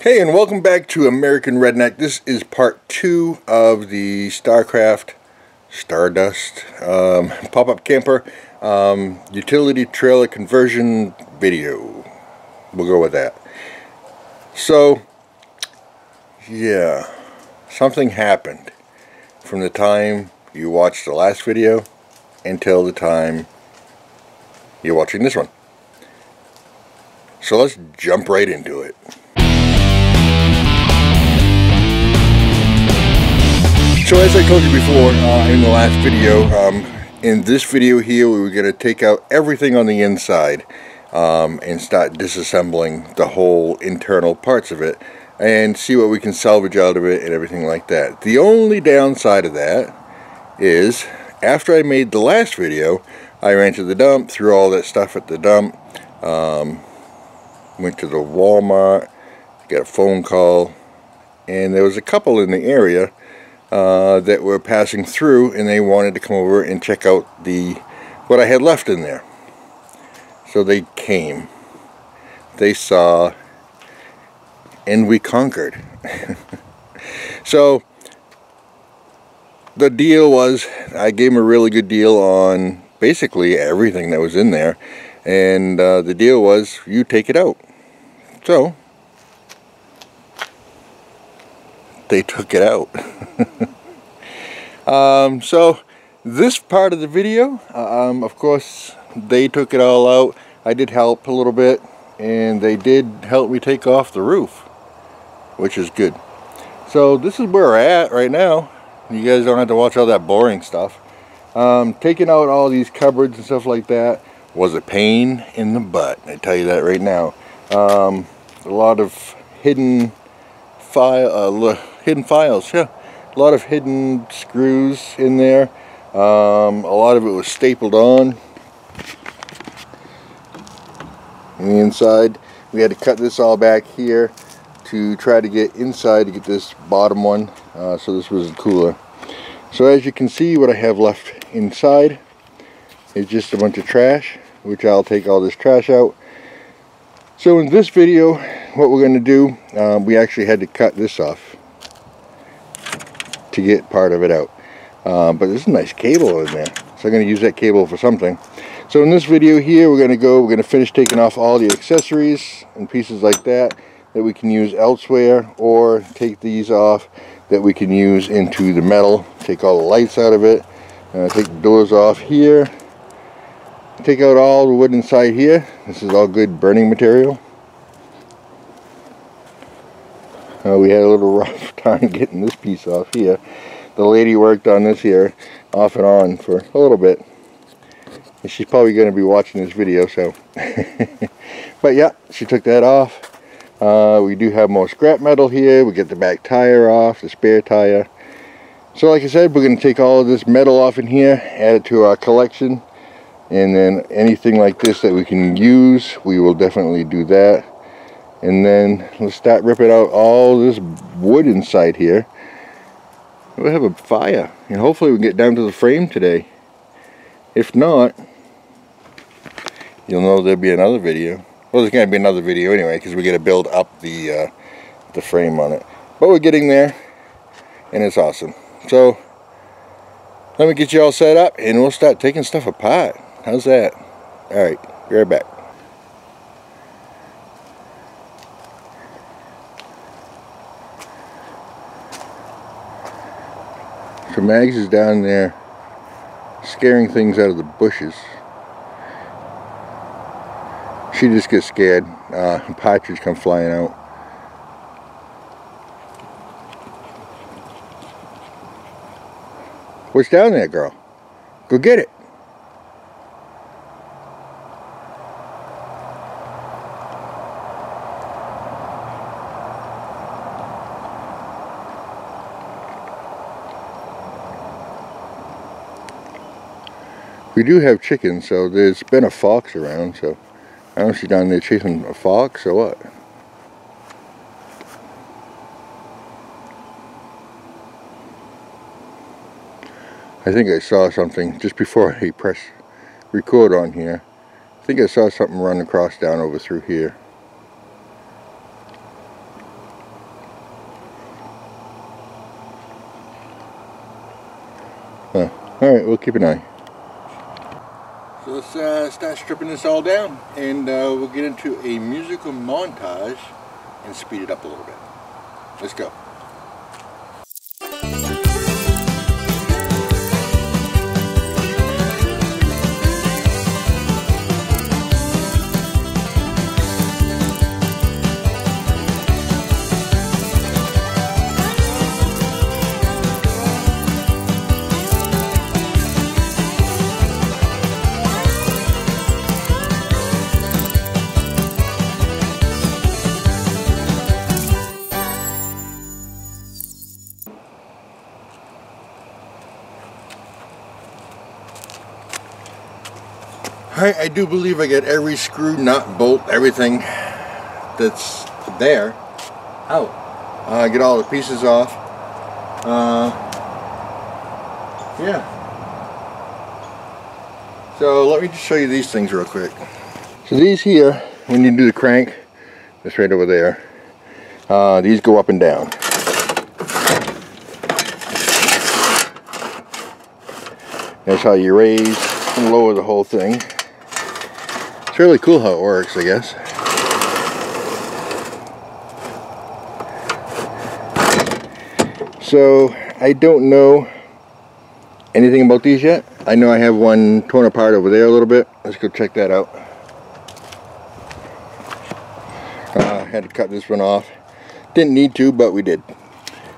Hey, and welcome back to American Redneck. This is part two of the StarCraft Stardust um, pop-up camper um, utility trailer conversion video. We'll go with that. So, yeah, something happened from the time you watched the last video until the time you're watching this one. So let's jump right into it. So as I told you before uh, in the last video, um, in this video here we were going to take out everything on the inside um, and start disassembling the whole internal parts of it and see what we can salvage out of it and everything like that. The only downside of that is after I made the last video I ran to the dump, threw all that stuff at the dump, um, went to the Walmart, got a phone call, and there was a couple in the area uh, that were passing through and they wanted to come over and check out the what I had left in there. So they came. They saw and we conquered. so the deal was I gave them a really good deal on basically everything that was in there and uh, the deal was you take it out. So they took it out. um, so this part of the video, um, of course, they took it all out. I did help a little bit, and they did help me take off the roof, which is good. So this is where we're at right now. You guys don't have to watch all that boring stuff. Um, taking out all these cupboards and stuff like that was a pain in the butt. I tell you that right now. Um, a lot of hidden file, uh, hidden files, yeah. A lot of hidden screws in there. Um, a lot of it was stapled on. On the inside, we had to cut this all back here to try to get inside to get this bottom one. Uh, so this was cooler. So as you can see, what I have left inside is just a bunch of trash, which I'll take all this trash out. So in this video, what we're going to do, um, we actually had to cut this off to get part of it out. Um, but there's a nice cable in there. So I'm going to use that cable for something. So in this video here, we're going to go, we're going to finish taking off all the accessories and pieces like that that we can use elsewhere or take these off that we can use into the metal. Take all the lights out of it. Uh, take the doors off here. Take out all the wood inside here. This is all good burning material. Uh, we had a little rough time getting this piece off here. The lady worked on this here off and on for a little bit. And she's probably going to be watching this video, so. but yeah, she took that off. Uh, we do have more scrap metal here. We get the back tire off, the spare tire. So like I said, we're going to take all of this metal off in here, add it to our collection. And then anything like this that we can use, we will definitely do that and then let's start ripping out all this wood inside here. We'll have a fire and hopefully we get down to the frame today. If not you'll know there'll be another video. Well there's gonna be another video anyway because we got to build up the uh, the frame on it. But we're getting there and it's awesome. So let me get you all set up and we'll start taking stuff apart. How's that? All right be right back So Mags is down there scaring things out of the bushes. She just gets scared. Uh, partridge come flying out. What's down there, girl? Go get it. We do have chickens, so there's been a fox around, so I don't see down there chasing a fox or what. I think I saw something just before I press record on here. I think I saw something run across down over through here. Huh. Alright, we'll keep an eye. Let's uh, start stripping this all down and uh, we'll get into a musical montage and speed it up a little bit. Let's go. I, I do believe I got every screw, nut, bolt, everything that's there out. Uh, get all the pieces off. Uh, yeah. So let me just show you these things real quick. So these here, when you do the crank, that's right over there, uh, these go up and down. That's how you raise and lower the whole thing. Really cool how it works, I guess. So, I don't know anything about these yet. I know I have one torn apart over there a little bit. Let's go check that out. Uh, had to cut this one off. Didn't need to, but we did.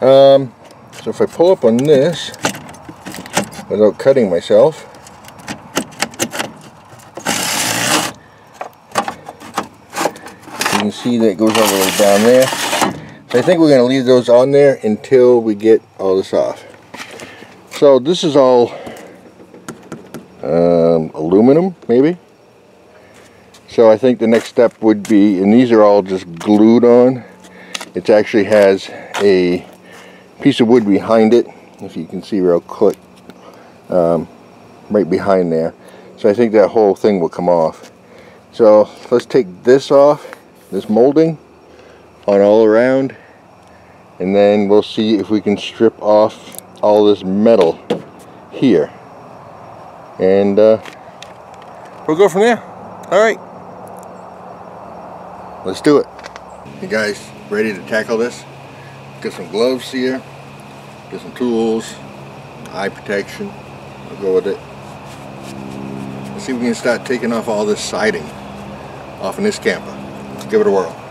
Um, so if I pull up on this, without cutting myself, can see that goes all the way down there. So I think we're going to leave those on there until we get all this off. So this is all um, aluminum, maybe. So I think the next step would be, and these are all just glued on. It actually has a piece of wood behind it, if you can see real quick, um, right behind there. So I think that whole thing will come off. So let's take this off this molding on all around and then we'll see if we can strip off all this metal here. And uh, we'll go from there. All right. Let's do it. You guys ready to tackle this? Get some gloves here get some tools eye protection. I'll go with it. Let's see if we can start taking off all this siding off in this camper give it a whirl.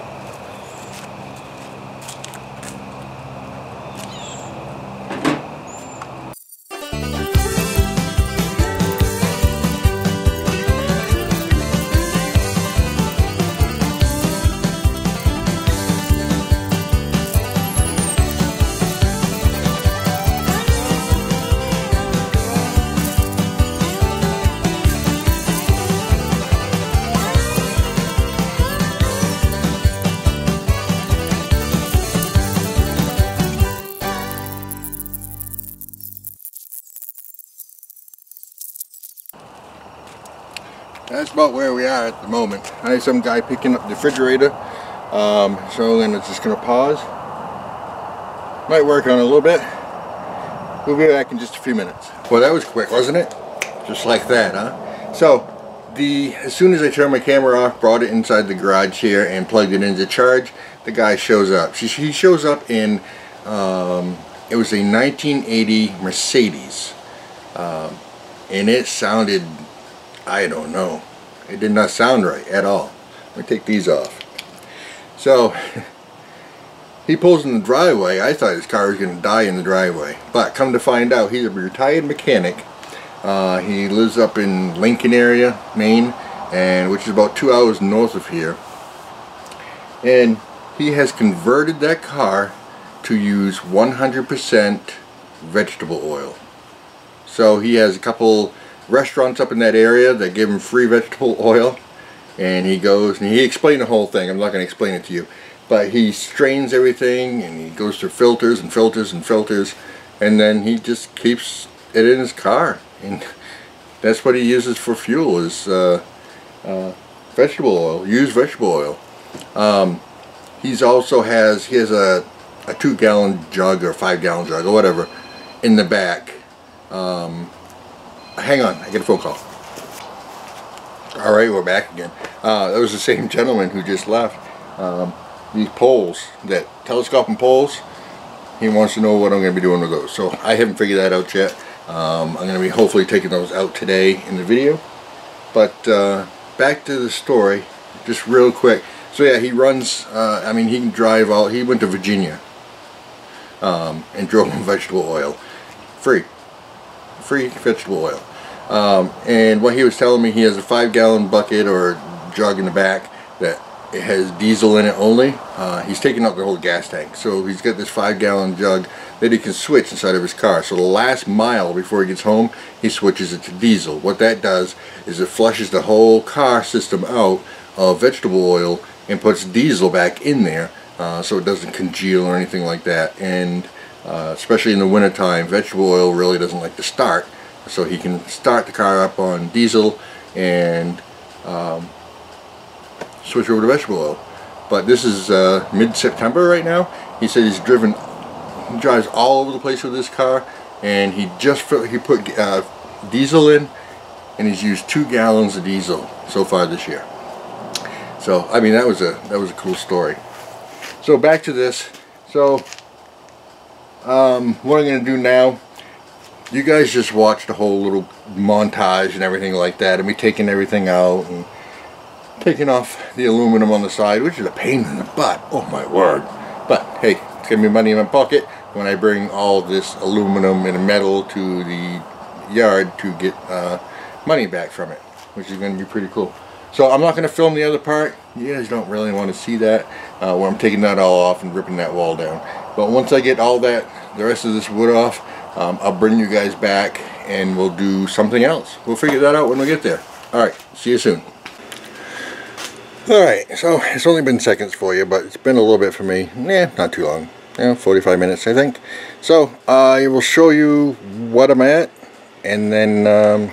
About where we are at the moment. I have some guy picking up the refrigerator. Um, so then it's just going to pause. Might work on a little bit. We'll be back in just a few minutes. Well, that was quick, wasn't it? Just like that, huh? So, the as soon as I turned my camera off, brought it inside the garage here and plugged it into charge, the guy shows up. He shows up in, um, it was a 1980 Mercedes. Um, and it sounded I don't know. It did not sound right at all. Let me take these off. So, he pulls in the driveway. I thought his car was going to die in the driveway. But come to find out, he's a retired mechanic. Uh, he lives up in Lincoln area, Maine, and which is about two hours north of here. And he has converted that car to use 100% vegetable oil. So he has a couple restaurants up in that area that give him free vegetable oil. And he goes and he explained the whole thing. I'm not going to explain it to you. But he strains everything and he goes through filters and filters and filters. And then he just keeps it in his car. And that's what he uses for fuel is uh, uh, vegetable oil used vegetable oil. Um, he's also has he has a, a two gallon jug or five gallon jug or whatever in the back. Um, hang on, I get a phone call. All right, we're back again. Uh, that was the same gentleman who just left. Um, these poles, that telescoping poles, he wants to know what I'm going to be doing with those. So I haven't figured that out yet. Um, I'm going to be hopefully taking those out today in the video. But uh, back to the story, just real quick. So yeah, he runs, uh, I mean he can drive all, he went to Virginia um, and drove on vegetable oil. Free. Free vegetable oil. Um, and what he was telling me, he has a five gallon bucket or jug in the back that it has diesel in it only. Uh, he's taking out the whole gas tank. So he's got this five gallon jug that he can switch inside of his car. So the last mile before he gets home, he switches it to diesel. What that does is it flushes the whole car system out of vegetable oil and puts diesel back in there uh, so it doesn't congeal or anything like that. And uh, especially in the wintertime, vegetable oil really doesn't like to start. So he can start the car up on diesel and um, switch over to vegetable oil. But this is uh, mid-September right now. He said he's driven, he drives all over the place with this car, and he just he put uh, diesel in, and he's used two gallons of diesel so far this year. So I mean that was a that was a cool story. So back to this. So um, what I'm going to do now you guys just watch the whole little montage and everything like that and me taking everything out and taking off the aluminum on the side which is a pain in the butt oh my word. But hey it's gonna be money in my pocket when I bring all this aluminum and metal to the yard to get uh, money back from it which is going to be pretty cool. So I'm not going to film the other part. You guys don't really want to see that uh, where I'm taking that all off and ripping that wall down but once I get all that the rest of this wood off um, I'll bring you guys back and we'll do something else. We'll figure that out when we get there. Alright, see you soon. Alright, so it's only been seconds for you, but it's been a little bit for me. Yeah, not too long. Yeah, 45 minutes I think. So, I will show you what I'm at, and then um,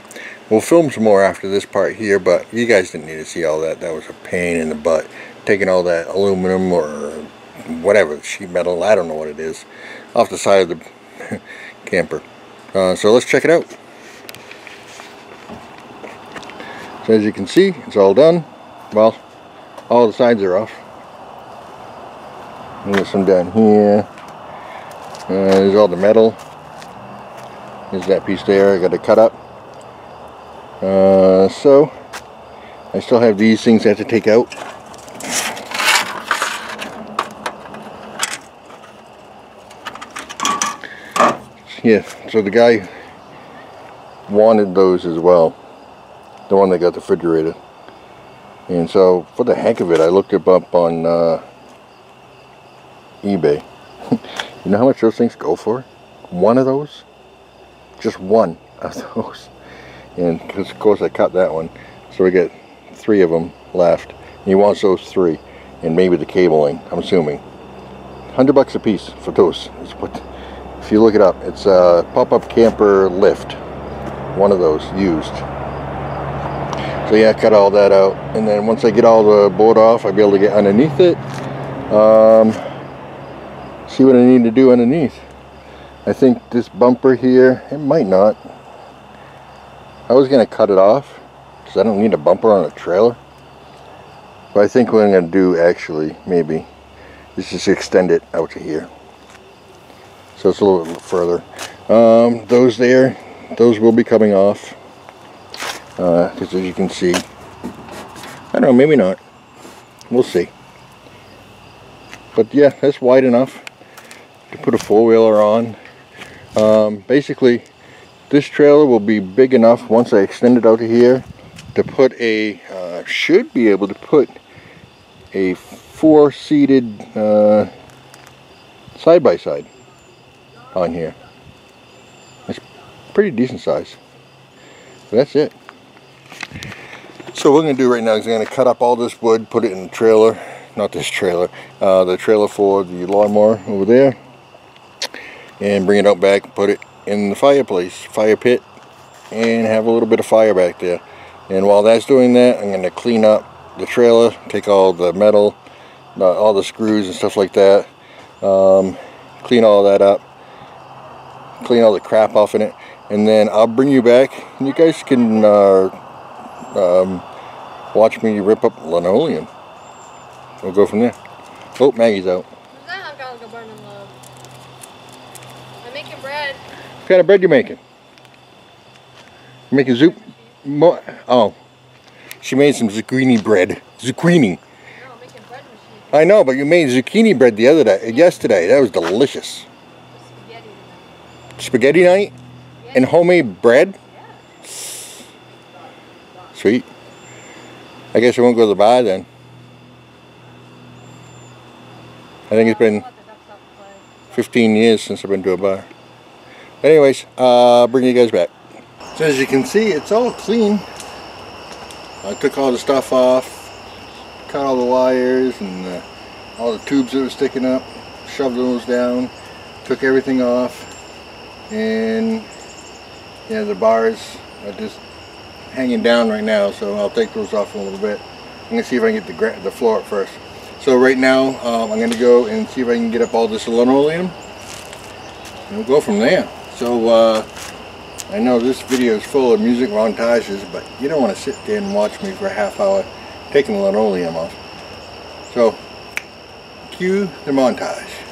we'll film some more after this part here, but you guys didn't need to see all that. That was a pain in the butt. Taking all that aluminum or whatever, sheet metal, I don't know what it is, off the side of the camper. Uh, so let's check it out. So as you can see, it's all done. Well, all the sides are off. And there's some down here. Uh, there's all the metal. There's that piece there I got to cut up. Uh, so, I still have these things I have to take out. Yeah, so the guy wanted those as well. The one that got the refrigerator. And so, for the heck of it, I looked it up on uh, eBay. you know how much those things go for? One of those? Just one of those. And cause of course I cut that one. So we get three of them left. And he wants those three. And maybe the cabling, I'm assuming. 100 bucks a piece for those. Is what if you look it up, it's a pop-up camper lift. One of those used. So yeah, cut all that out. And then once I get all the board off, I'll be able to get underneath it. Um, see what I need to do underneath. I think this bumper here, it might not. I was going to cut it off because I don't need a bumper on a trailer. But I think what I'm going to do actually, maybe, is just extend it out to here so it's a little bit further. Um, those there those will be coming off uh, as you can see I don't know maybe not. We'll see. But yeah that's wide enough to put a four-wheeler on. Um, basically this trailer will be big enough once I extend it out to here to put a uh, should be able to put a four-seated uh, side-by-side on here. It's pretty decent size. That's it. So what I'm going to do right now is going to cut up all this wood, put it in the trailer. Not this trailer. Uh, the trailer for the lawnmower over there. And bring it out back, put it in the fireplace, fire pit. And have a little bit of fire back there. And while that's doing that, I'm going to clean up the trailer, take all the metal, all the screws and stuff like that. Um, clean all that up clean all the crap off in it and then I'll bring you back and you guys can uh, um, watch me rip up linoleum. We'll go from there. Oh, Maggie's out. I'm making bread. What kind of bread you making? You making? Mo oh, she made some zucchini bread. Zucchini. No, bread. I know, but you made zucchini bread the other day, yesterday. That was delicious. Spaghetti night. And homemade bread? Sweet. I guess I won't go to the bar then. I think it's been 15 years since I've been to a bar. Anyways, uh, bring you guys back. So as you can see, it's all clean. I took all the stuff off, cut all the wires and uh, all the tubes that were sticking up, shoved those down, took everything off, and yeah, the bars are just hanging down right now, so I'll take those off in a little bit. I'm gonna see if I can get the, the floor up first. So right now, um, I'm to go and see if I can get up all this linoleum. And we'll go from there. So, uh, I know this video is full of music montages, but you don't want to sit there and watch me for a half hour taking the linoleum off. So, cue the montage.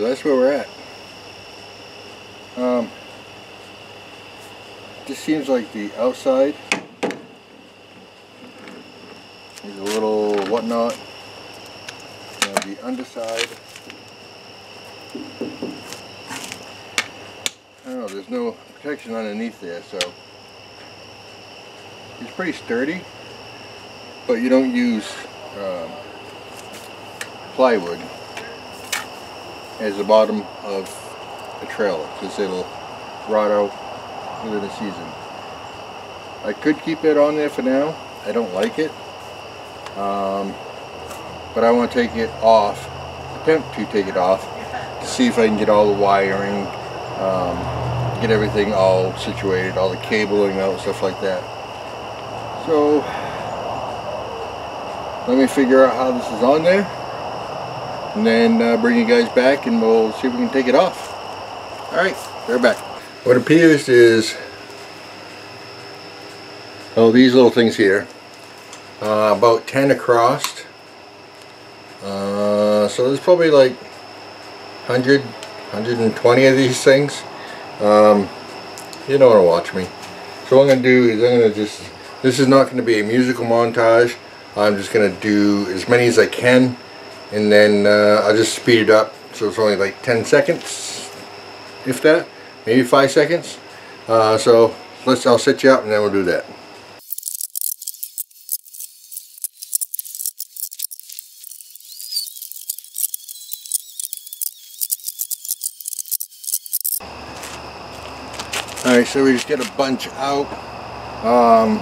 So that's where we're at. Um, just seems like the outside is a little whatnot. The underside, I don't know, there's no protection underneath there, so it's pretty sturdy, but you don't use um, plywood as the bottom of a trailer because it'll rot out within a season. I could keep it on there for now. I don't like it. Um, but I want to take it off, attempt to take it off, to see if I can get all the wiring, um, get everything all situated, all the cabling out, stuff like that. So, let me figure out how this is on there and then uh, bring you guys back and we'll see if we can take it off. Alright, we're back. What appears is, oh these little things here, uh, about 10 across. Uh, so there's probably like 100, 120 of these things. Um, you don't want to watch me. So what I'm going to do is I'm going to just, this is not going to be a musical montage. I'm just going to do as many as I can and then uh, I'll just speed it up so it's only like 10 seconds if that maybe 5 seconds uh, so let's I'll set you up and then we'll do that Alright, so we just get a bunch out. Um,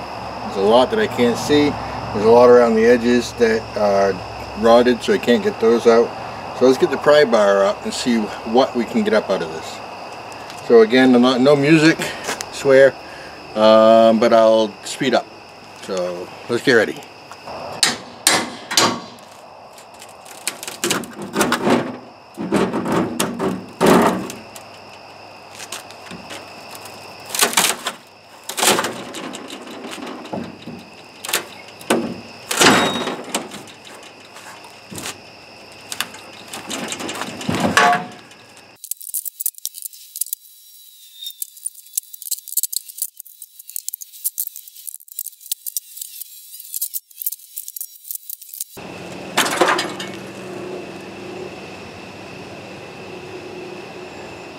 there's a lot that I can't see. There's a lot around the edges that are rotted so I can't get those out. So let's get the pry bar up and see what we can get up out of this. So again, not, no music, swear, um, but I'll speed up. So let's get ready.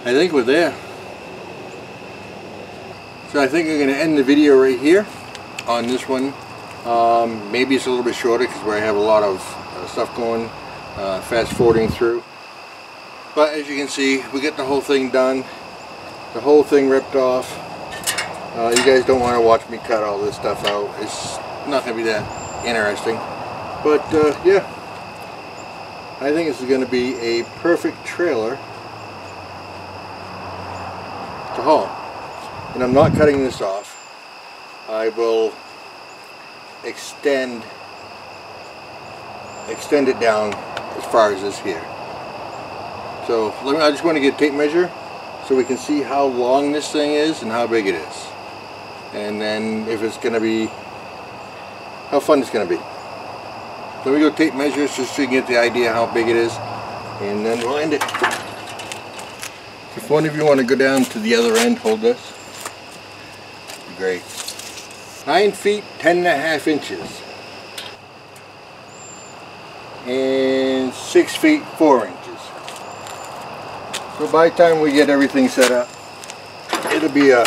I think we're there. So I think I'm going to end the video right here on this one. Um, maybe it's a little bit shorter because where I have a lot of uh, stuff going, uh, fast forwarding through. But as you can see, we get the whole thing done. The whole thing ripped off. Uh, you guys don't want to watch me cut all this stuff out. It's not going to be that interesting. But uh, yeah, I think this is going to be a perfect trailer to haul. And I'm not cutting this off. I will extend extend it down as far as this here. So let me, I just want to get a tape measure so we can see how long this thing is and how big it is. And then if it's going to be, how fun it's going to be. Let me go tape measures just so you can get the idea how big it is. And then we'll end it. If one of you want to go down to the other end, hold this. Great. 9 feet, ten and a half inches. And 6 feet, 4 inches. So by the time we get everything set up, it'll be a,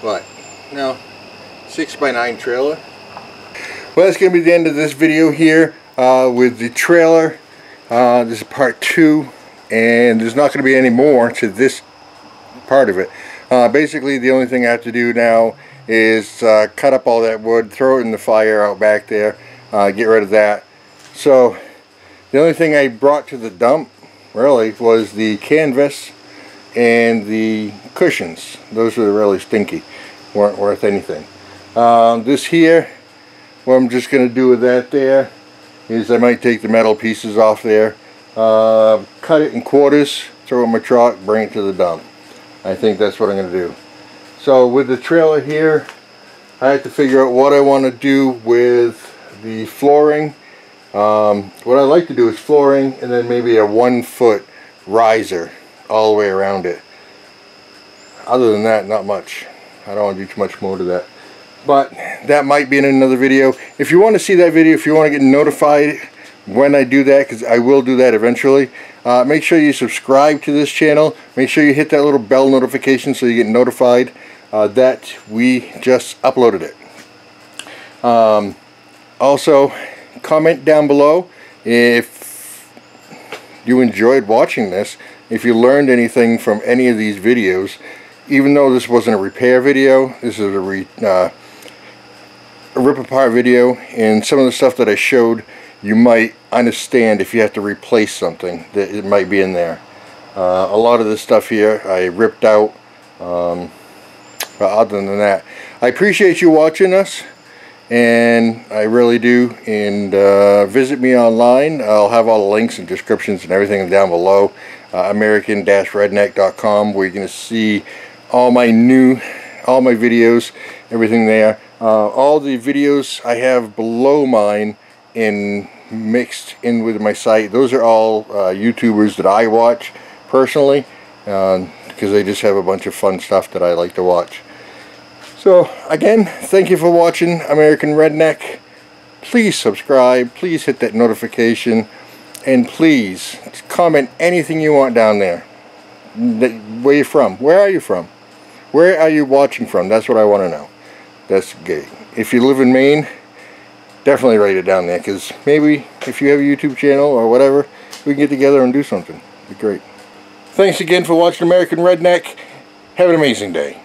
what, no, 6 by 9 trailer. Well, that's going to be the end of this video here uh, with the trailer. Uh, this is part 2, and there's not going to be any more to this part of it. Uh, basically, the only thing I have to do now is uh, cut up all that wood, throw it in the fire out back there, uh, get rid of that. So, the only thing I brought to the dump, really, was the canvas and the cushions. Those were really stinky, weren't worth anything. Um, this here, what I'm just going to do with that there is I might take the metal pieces off there, uh, cut it in quarters, throw it in my truck, bring it to the dump. I think that's what I'm going to do. So with the trailer here, I have to figure out what I want to do with the flooring. Um, what I like to do is flooring and then maybe a one foot riser all the way around it. Other than that, not much. I don't want to do too much more to that. But that might be in another video. If you want to see that video, if you want to get notified when I do that, because I will do that eventually, uh, make sure you subscribe to this channel. Make sure you hit that little bell notification so you get notified uh, that we just uploaded it. Um, also, comment down below if you enjoyed watching this, if you learned anything from any of these videos. Even though this wasn't a repair video, this is a, re, uh, a rip apart video, and some of the stuff that I showed you might understand if you have to replace something that it might be in there. Uh, a lot of this stuff here I ripped out um, but other than that I appreciate you watching us and I really do and uh, visit me online I'll have all the links and descriptions and everything down below uh, american-redneck.com where you're going to see all my new all my videos everything there uh, all the videos I have below mine in mixed in with my site. Those are all uh, YouTubers that I watch personally because uh, they just have a bunch of fun stuff that I like to watch. So again, thank you for watching American Redneck. Please subscribe, please hit that notification, and please comment anything you want down there. Where you from? Where are you from? Where are you watching from? That's what I want to know. That's gay. If you live in Maine, definitely write it down there because maybe if you have a YouTube channel or whatever, we can get together and do something. It'd be great. Thanks again for watching American Redneck. Have an amazing day.